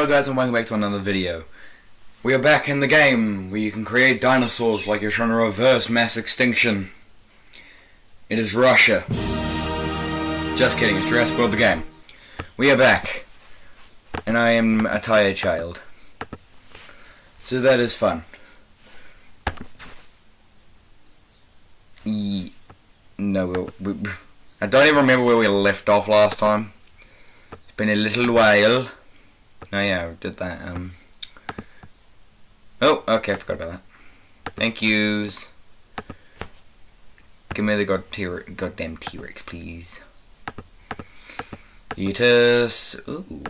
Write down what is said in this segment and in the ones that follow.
Hello guys and welcome back to another video. We are back in the game where you can create dinosaurs like you're trying to reverse mass extinction. It is Russia. Just kidding, it's Jurassic World the game. We are back. And I am a tired child. So that is fun. Ye no, we, we, I don't even remember where we left off last time. It's been a little while. Oh yeah, I did that. Um. Oh, okay, I forgot about that. Thank yous. Give me the god goddamn T-Rex, please. Eat us. Ooh.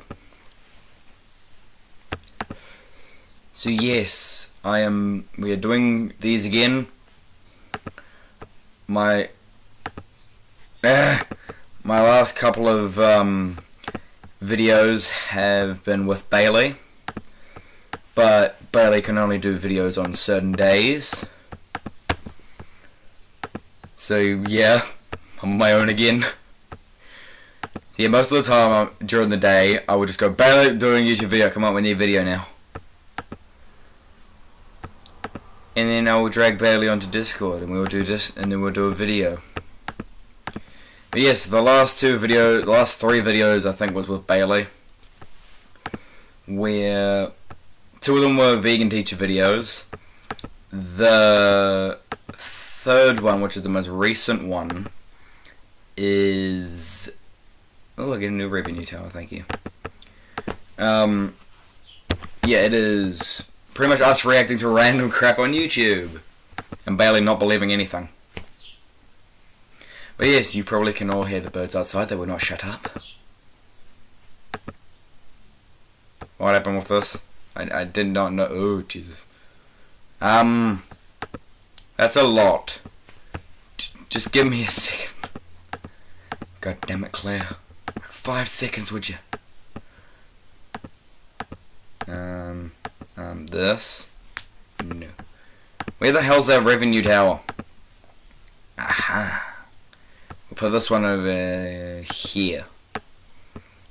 So yes, I am. We are doing these again. My. Uh, my last couple of um, videos have been with Bailey, but Bailey can only do videos on certain days. So yeah, I'm on my own again. Yeah, most of the time um, during the day, I would just go, Bailey, doing YouTube video, come up with a new video now. And then I will drag Bailey onto Discord, and we will do this, and then we'll do a video. But yes, the last two videos, the last three videos I think was with Bailey, where two of them were vegan teacher videos. The third one, which is the most recent one, is oh, I get a new revenue tower. Thank you. Um, yeah, it is pretty much us reacting to random crap on YouTube, and Bailey not believing anything. But yes, you probably can all hear the birds outside. They will not shut up. What happened with this? I, I did not know. Oh, Jesus. Um, that's a lot. Just give me a second. God damn it, Claire. Five seconds, would you? Um, um, this? No. Where the hell's that revenue tower? Aha put this one over here.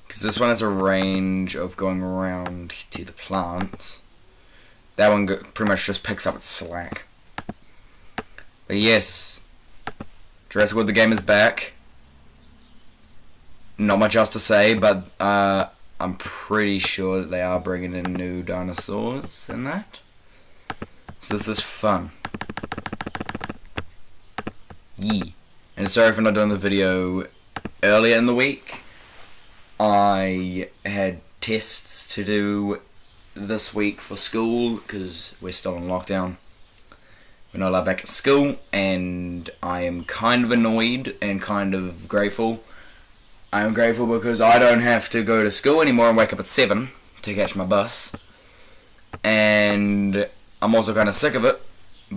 Because this one has a range of going around to the plants. That one pretty much just picks up its slack. But yes, Jurassic World the game is back. Not much else to say, but uh, I'm pretty sure that they are bringing in new dinosaurs in that. So this is fun. Yee. And sorry for not doing the video earlier in the week. I had tests to do this week for school because we're still in lockdown. We're not allowed back at school, and I am kind of annoyed and kind of grateful. I am grateful because I don't have to go to school anymore and wake up at 7 to catch my bus. And I'm also kind of sick of it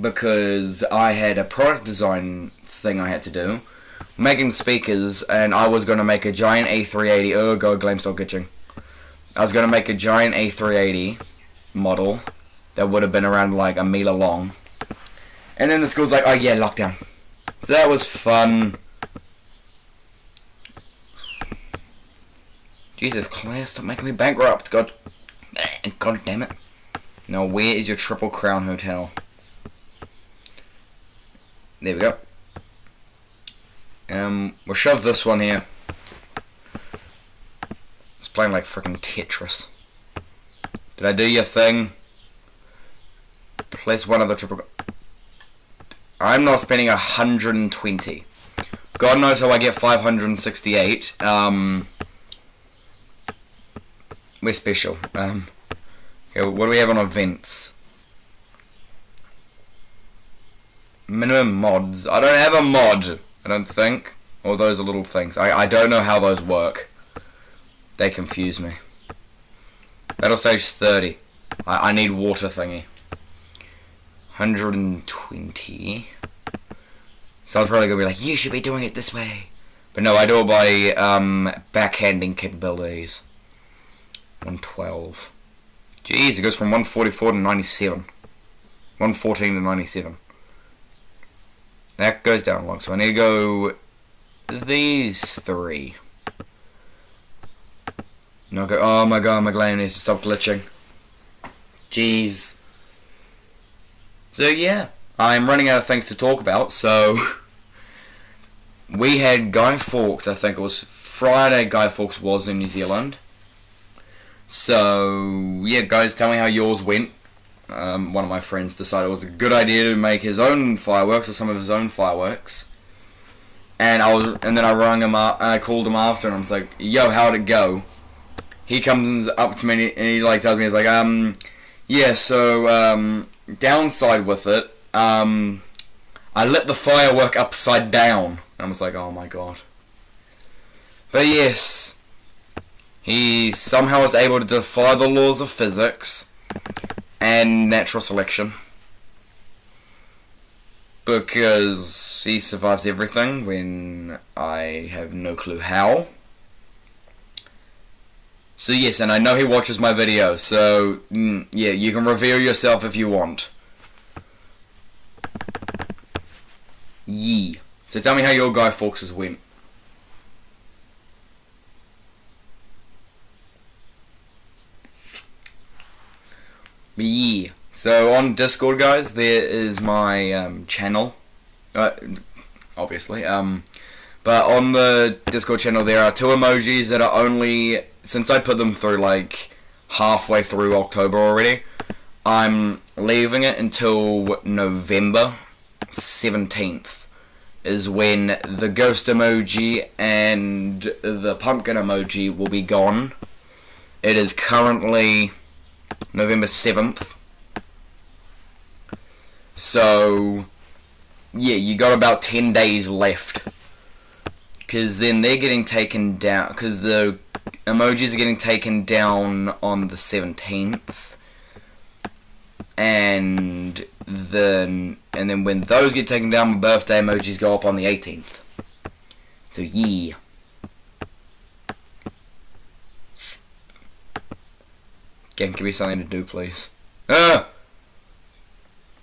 because I had a product design thing I had to do. Making speakers, and I was going to make a giant A380. Oh god, Glam kitching. I was going to make a giant A380 model that would have been around like a meter long. And then the school's like, oh yeah, lockdown. So that was fun. Jesus, Claire, stop making me bankrupt. God, God damn it. Now, where is your Triple Crown Hotel? There we go. Um, we'll shove this one here. It's playing like freaking Tetris. Did I do your thing? Place one of the triple... I'm not spending 120. God knows how I get 568. Um, we're special. Um, okay, what do we have on events? Minimum mods. I don't have a mod. I don't think. Or those are little things. I, I don't know how those work. They confuse me. Battle stage 30. I, I need water thingy. 120. So I was probably going to be like, you should be doing it this way. But no, I do it by um, backhanding capabilities. 112. Jeez, it goes from 144 to 97. 114 to 97. That goes down long, so I need to go these three. I'll go, oh my god, my game needs to stop glitching. Jeez. So yeah, I'm running out of things to talk about, so... we had Guy Fawkes, I think it was Friday Guy Fawkes was in New Zealand. So, yeah, guys, tell me how yours went. Um, one of my friends decided it was a good idea to make his own fireworks or some of his own fireworks. And I was, and then I rang him up, and I called him after, and I was like, "Yo, how'd it go?" He comes up to me and he like tells me, he's like, "Um, yeah, so um, downside with it, um, I lit the firework upside down." And I was like, "Oh my god." But yes, he somehow was able to defy the laws of physics and natural selection. Because he survives everything when I have no clue how. So yes, and I know he watches my videos, so mm, yeah, you can reveal yourself if you want. Yee. So tell me how your Guy Fawkes went. Yeah, so on Discord, guys, there is my um, channel, uh, obviously. Um, but on the Discord channel, there are two emojis that are only since I put them through like halfway through October already. I'm leaving it until November seventeenth is when the ghost emoji and the pumpkin emoji will be gone. It is currently November 7th. So, yeah, you got about 10 days left. Because then they're getting taken down, because the emojis are getting taken down on the 17th. And then, and then when those get taken down, my birthday emojis go up on the 18th. So, yeah. Game, give me something to do, please. Ah!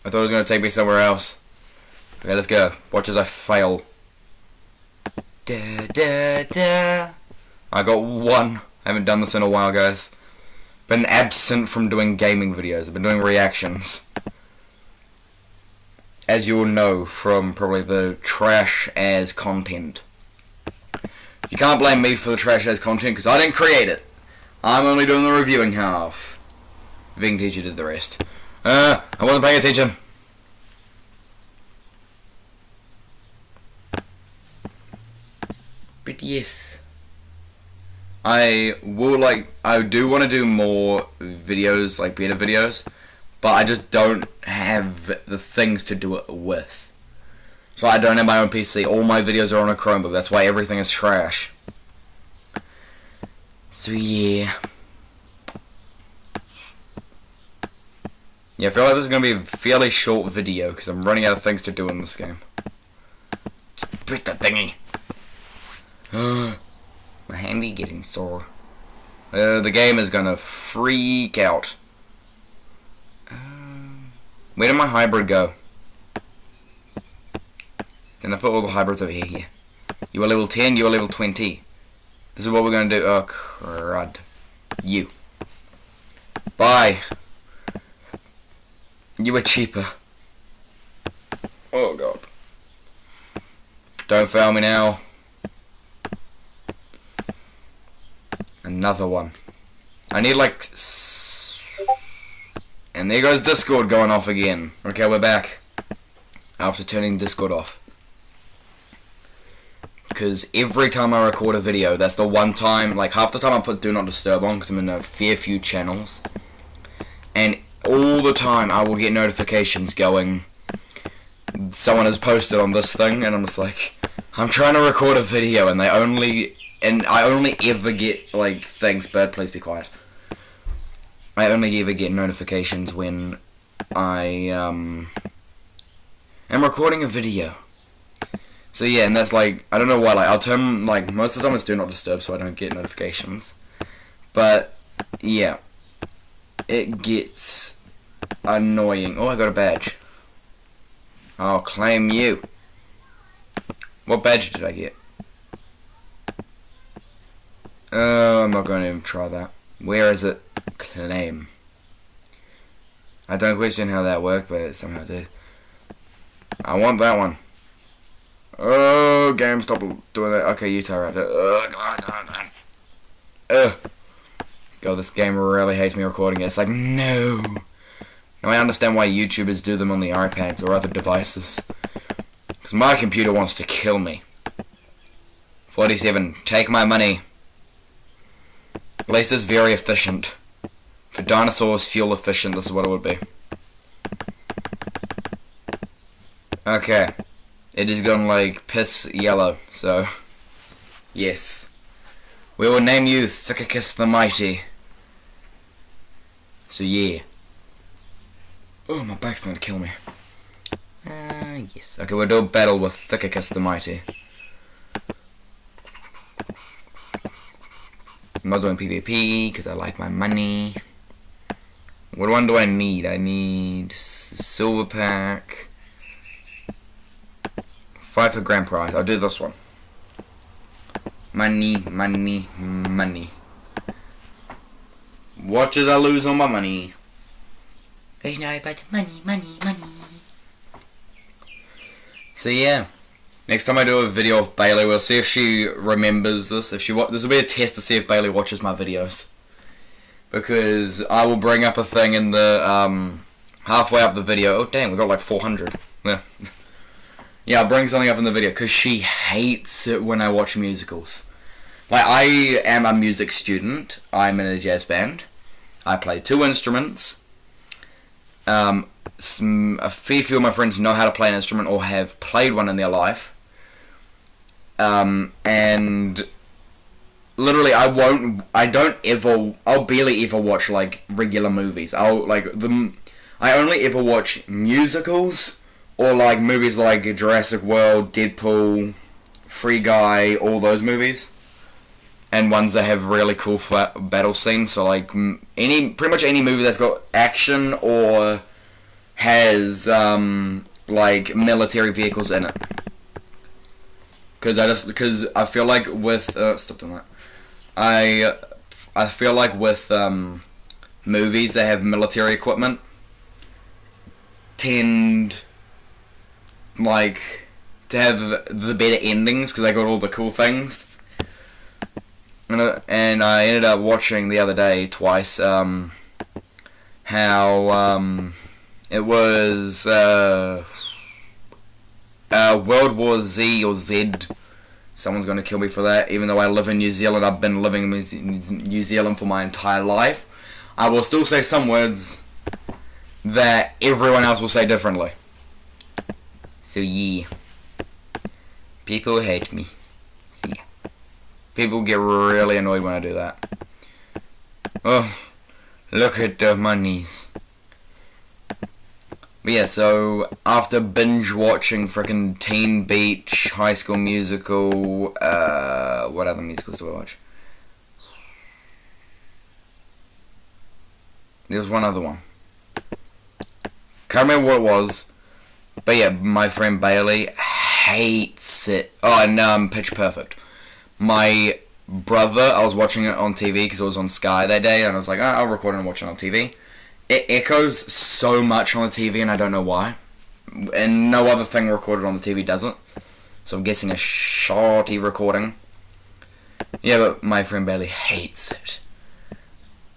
I thought it was going to take me somewhere else. Okay, let's go. Watch as I fail. Da, da, da. I got one. I haven't done this in a while, guys. Been absent from doing gaming videos. I've been doing reactions. As you will know from probably the trash as content. You can't blame me for the trash as content because I didn't create it. I'm only doing the reviewing half. Vegan teacher did the rest. Uh, I wasn't paying attention. But yes. I will like, I do want to do more videos, like better videos, but I just don't have the things to do it with. So I don't have my own PC. All my videos are on a Chromebook. That's why everything is trash. So yeah. Yeah, I feel like this is going to be a fairly short video because I'm running out of things to do in this game. Beat the thingy. My handy getting sore. Uh, the game is going to freak out. Um, where did my hybrid go? Then I put all the hybrids over here, here. You are level 10, you are level 20. This is what we're to do. Oh, crud. You. Bye. You were cheaper. Oh god. Don't fail me now. Another one. I need like... And there goes Discord going off again. Okay, we're back. After turning Discord off. Because every time I record a video, that's the one time, like half the time I put Do Not Disturb on because I'm in a fair few channels. And all the time I will get notifications going, someone has posted on this thing, and I'm just like, I'm trying to record a video, and they only, and I only ever get, like, thanks, bird, please be quiet. I only ever get notifications when I, um, am recording a video. So yeah, and that's like, I don't know why, like, I'll turn, like, most of the time it's do not disturb so I don't get notifications. But, yeah it gets annoying. Oh, I got a badge. I'll claim you. What badge did I get? Uh, I'm not going to even try that. Where is it? Claim. I don't question how that worked, but it somehow did. I want that one. Oh, game, stop doing that. Okay, you try Raptor. Ugh, God, God, God. Ugh. God, this game really hates me recording it. It's like, no. Now I understand why YouTubers do them on the iPads or other devices. Because my computer wants to kill me. 47. Take my money. At least it's very efficient. For dinosaurs, fuel efficient, this is what it would be. Okay. It is gone like piss yellow, so... Yes. We will name you Thickus the Mighty. So yeah. Oh, my back's gonna kill me. Uh, yes. Okay, we'll do a battle with Thickus the Mighty. I'm not doing PvP because I like my money. What one do I need? I need silver pack. Five for grand prize. I'll do this one. Money, money, money. What did I lose on my money? There's no but money, money, money. So yeah, next time I do a video of Bailey, we'll see if she remembers this. If she wa- this will be a test to see if Bailey watches my videos, because I will bring up a thing in the um, halfway up the video. Oh damn, we got like 400. Yeah, yeah, I'll bring something up in the video because she hates it when I watch musicals. Like I am a music student. I'm in a jazz band. I play two instruments. Um, some, a fair few of my friends know how to play an instrument or have played one in their life. Um, and literally, I won't. I don't ever. I'll barely ever watch like regular movies. I'll like the. I only ever watch musicals or like movies like Jurassic World, Deadpool, Free Guy, all those movies and ones that have really cool battle scenes. So like any pretty much any movie that's got action or has um, like military vehicles in it. Because I just because I feel like with uh, stop doing that. I I feel like with um, movies that have military equipment tend like to have the better endings because they got all the cool things and, uh, and I ended up watching the other day twice um, how um, it was uh, uh, World War Z or Z. Someone's going to kill me for that. Even though I live in New Zealand, I've been living in New Zealand for my entire life. I will still say some words that everyone else will say differently. So yeah, people hate me. So yeah. People get really annoyed when I do that. Oh, look at the monies. But yeah, so after binge watching freaking Teen Beach, High School Musical, uh, what other musicals do I watch? There was one other one. Can't remember what it was. But yeah, my friend Bailey hates it. Oh, and um, Pitch Perfect my brother, I was watching it on TV because it was on Sky that day, and I was like, oh, I'll record it and watch it on TV. It echoes so much on the TV, and I don't know why. And no other thing recorded on the TV doesn't. So I'm guessing a shorty recording. Yeah, but my friend Bailey hates it.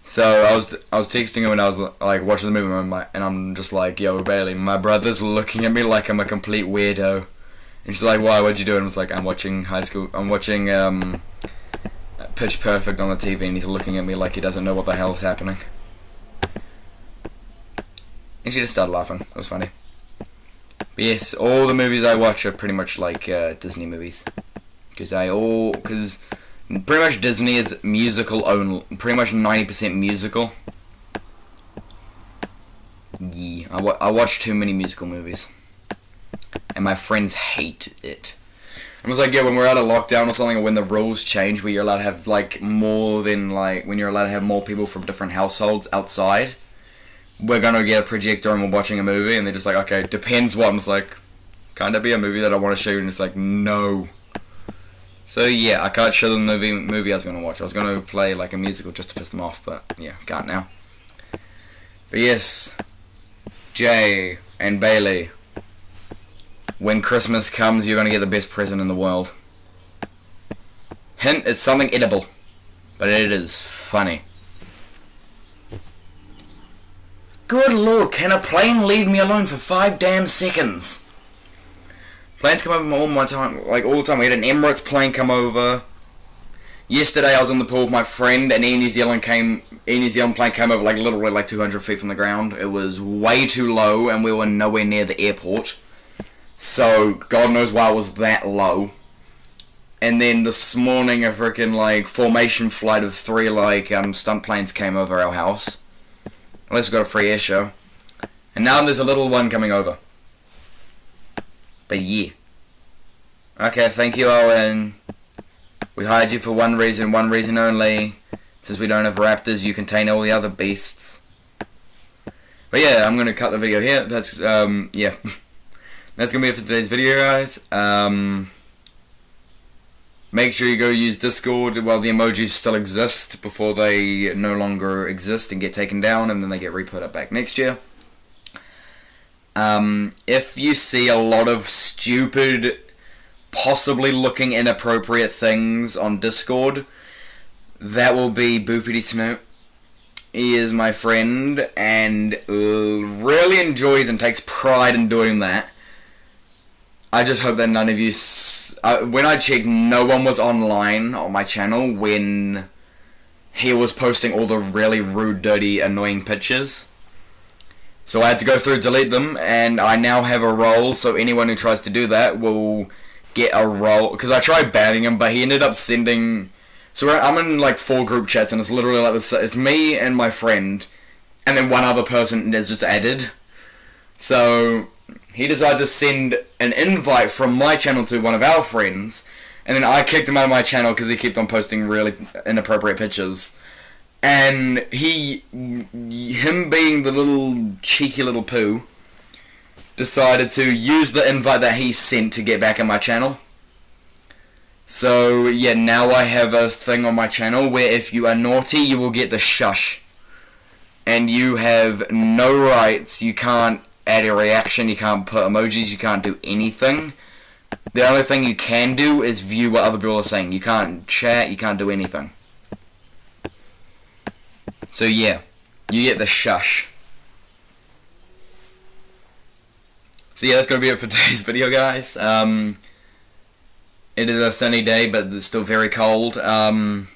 So I was I was texting him and I was like watching the movie and, my, and I'm just like, yo Bailey, my brother's looking at me like I'm a complete weirdo. And she's like, "Why? What'd you do?" And I was like, "I'm watching High School. I'm watching um, Pitch Perfect on the TV, and he's looking at me like he doesn't know what the hell is happening." And she just started laughing. It was funny. But yes, all the movies I watch are pretty much like uh, Disney movies, because I all because pretty much Disney is musical only. Pretty much ninety percent musical. Yeah, I, wa I watch too many musical movies and my friends hate it. I was like, yeah, when we're out of lockdown or something, or when the rules change, where you're allowed to have like more than like when you're allowed to have more people from different households outside, we're gonna get a projector and we're watching a movie, and they're just like, okay, depends what. I'm just like, can that be a movie that I want to show you? And it's like, no, So yeah, I can't show them the movie, movie I was going to watch. I was going to play like a musical just to piss them off, but yeah, can't now. But yes, Jay and Bailey, when Christmas comes, you're going to get the best present in the world. Hint, it's something edible, but it is funny. Good lord, can a plane leave me alone for five damn seconds? Planes come over all my time, like all the time. We had an Emirates plane come over. Yesterday I was in the pool with my friend, and Air New Zealand came. Air New Zealand plane came over like literally like 200 feet from the ground. It was way too low, and we were nowhere near the airport. So God knows why it was that low. And then this morning, a freaking like formation flight of three like um, stunt planes came over our house. At least we got a free air show. And now there's a little one coming over. But yeah. Okay, thank you, Owen. We hired you for one reason, one reason only. Since we don't have raptors, you contain all the other beasts. But yeah, I'm gonna cut the video here. That's um yeah. That's gonna be it for today's video, guys. Um. Make sure you go use Discord while the emojis still exist before they no longer exist and get taken down and then they get re-put up back next year. Um, if you see a lot of stupid, possibly looking inappropriate things on Discord, that will be Boopity Snoot. He is my friend and really enjoys and takes pride in doing that. I just hope that none of you. Uh, when I checked, no one was online on my channel when he was posting all the really rude, dirty, annoying pictures. So I had to go through, delete them, and I now have a role. So anyone who tries to do that will get a role. Because I tried banning him, but he ended up sending. So I'm in like four group chats, and it's literally like this. It's me and my friend, and then one other person is just added. So he decided to send an invite from my channel to one of our friends, and then I kicked him out of my channel because he kept on posting really inappropriate pictures. And he, him being the little cheeky little poo, decided to use the invite that he sent to get back on my channel. So yeah, now I have a thing on my channel where if you are naughty, you will get the shush. And you have no rights, you can't add a reaction, you can't put emojis, you can't do anything. The only thing you can do is view what other people are saying. You can't chat, you can't do anything. So yeah, you get the shush. So yeah, that's gonna be it for today's video, guys. Um, it is a sunny day, but it's still very cold. Um,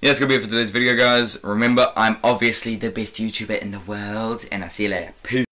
yeah, that's gonna be it for today's video, guys. Remember, I'm obviously the best YouTuber in the world, and I'll see you later. Peace.